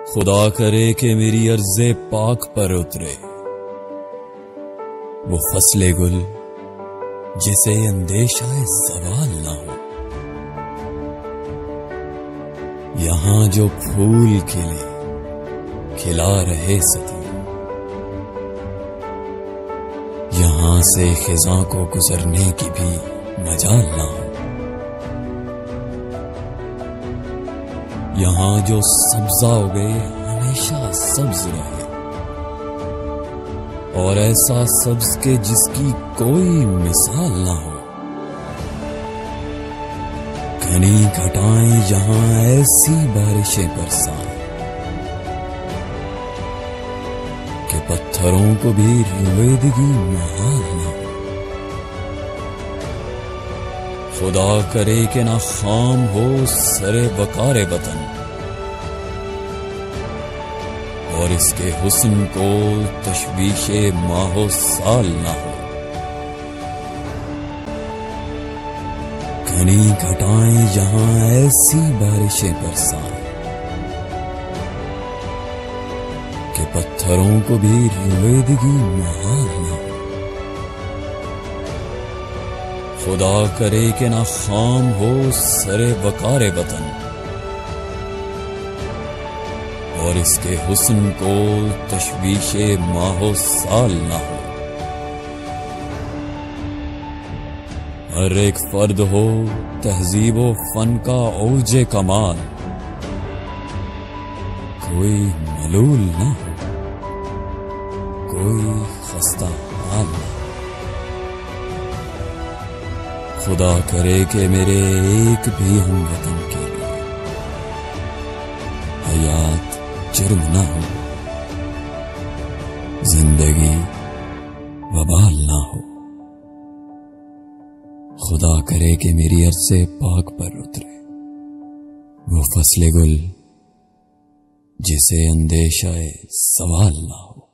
खुदा करे कि मेरी अर्जे पाक पर उतरे। वो फसले गुल, जिसे अंदेशा सवाल ना हो। यहाँ जो फूल खिले, खिला रहे सती यहाँ से खिजा को गुजरने की भी मजाल ना हो। यहाँ जो सब्जा हो गए, हमेशा सब्ज रहे। और ऐसा सब्ज के जिसकी कोई मिसाल ना हो। घनी घटाएँ जहाँ ऐसी बारिशें बरसाएँ कि पत्थरों को भी रुवेदगी महाल ना हो। खुदा करे कि ना खाम हो सरे बकारे वतन। और इसके हुस्न को तशवीश माहो साल ना हो। घनी घटाएँ जहाँ ऐसी बारिशें बरसाएँ, कि पत्थरों को भी रुवेदगी महाल ना खुदा करे कि ना खाम हो सरे वकारे वतन। और इसके हुस्न को तशवीश माहो साल ना हो। हर एक फर्द हो तहजीब फन का ओजे कमाल। कोई मलूल ना हो, कोई खस्ता हाल ना खुदा करे कि मेरे एक भी हम वतन के लिए हयात जुर्म ना हो। ज़िंदगी वबाल ना हो। खुदा करे कि मेरी अर्ज़ से पाक पर उतरे। वो फसले गुल जिसे अंदेशा सवाल ना हो।